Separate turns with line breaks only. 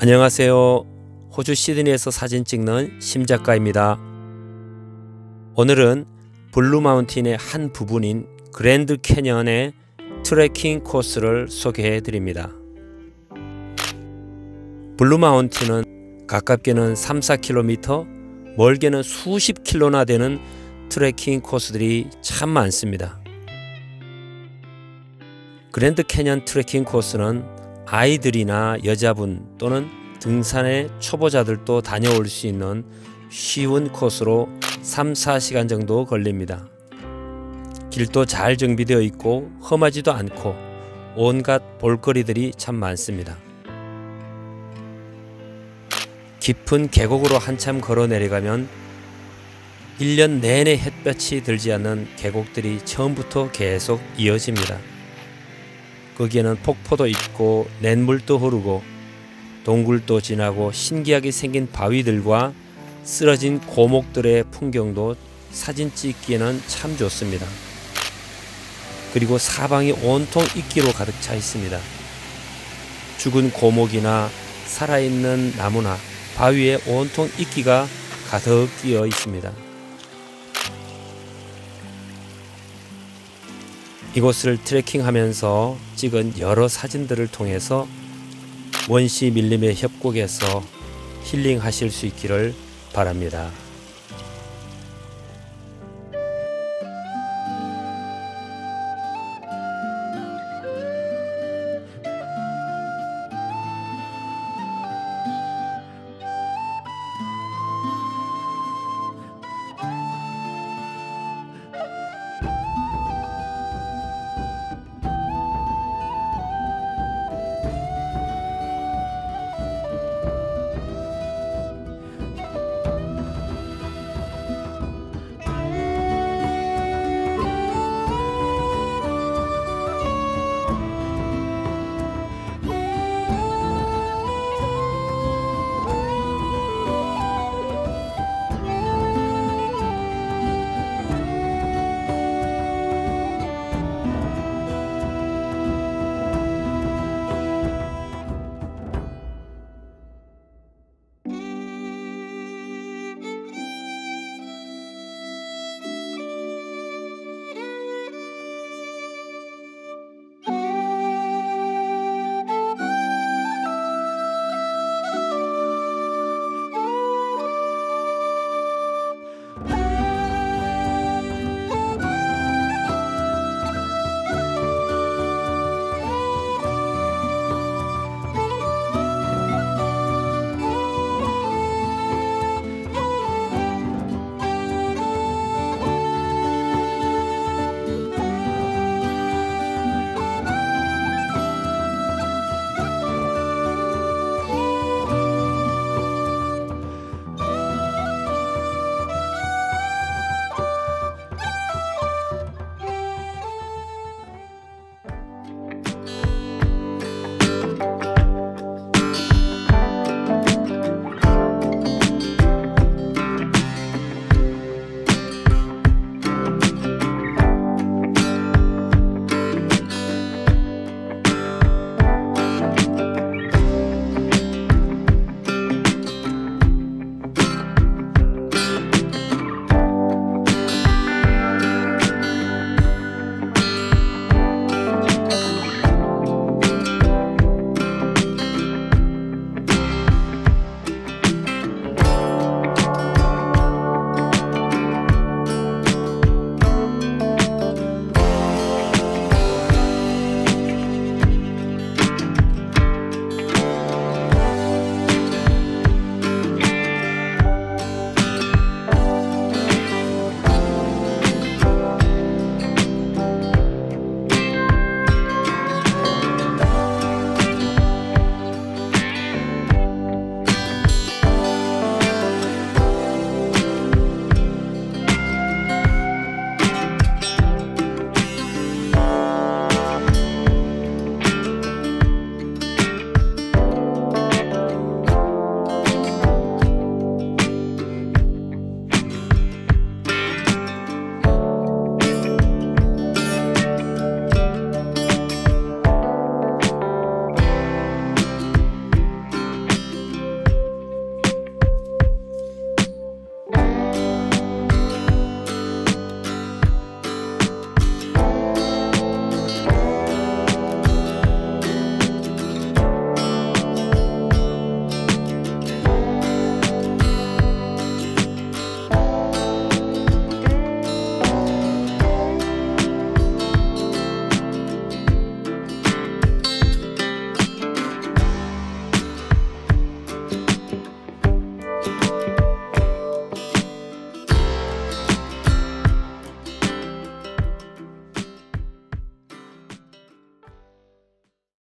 안녕하세요. 호주 시드니에서 사진 찍는 심작가입니다. 오늘은 블루 마운틴의 한 부분인 그랜드 캐년의 트레킹 코스를 소개해 드립니다. 블루 마운틴은 가깝게는 3, 4km, 멀게는 수십 킬로나 되는 트레킹 코스들이 참 많습니다. 그랜드 캐년 트레킹 코스는 아이들이나 여자분 또는 등산의 초보자들도 다녀올 수 있는 쉬운 코스로 3, 4시간 정도 걸립니다. 길도 잘 정비되어 있고 험하지도 않고 온갖 볼거리들이 참 많습니다. 깊은 계곡으로 한참 걸어 내려가면 1년 내내 햇볕이 들지 않는 계곡들이 처음부터 계속 이어집니다. 거기에는 폭포도 있고 냇물도 흐르고 동굴도 지나고 신기하게 생긴 바위들과 쓰러진 고목들의 풍경도 사진 찍기에는 참 좋습니다. 그리고 사방이 온통 이끼로 가득 차 있습니다. 죽은 고목이나 살아있는 나무나 바위에 온통 이끼가 가득 끼어 있습니다. 이곳을 트레킹하면서 찍은 여러 사진들을 통해서 원시 밀림의 협곡에서 힐링하실 수 있기를 바랍니다.